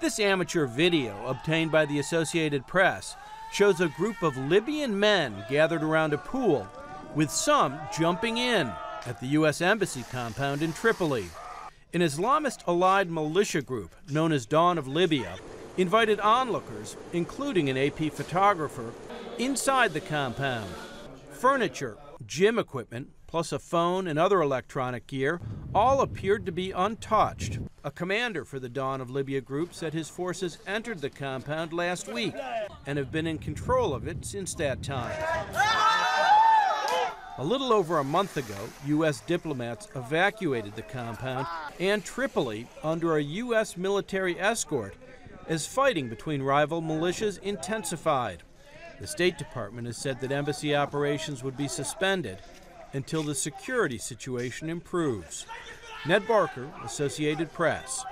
This amateur video, obtained by the Associated Press, shows a group of Libyan men gathered around a pool, with some jumping in at the U.S. Embassy compound in Tripoli. An Islamist allied militia group known as Dawn of Libya invited onlookers, including an AP photographer, inside the compound. Furniture, gym equipment, plus a phone and other electronic gear, all appeared to be untouched. A commander for the Dawn of Libya group said his forces entered the compound last week and have been in control of it since that time. A little over a month ago, U.S. diplomats evacuated the compound and Tripoli under a U.S. military escort as fighting between rival militias intensified. The State Department has said that embassy operations would be suspended until the security situation improves. Ned Barker, Associated Press.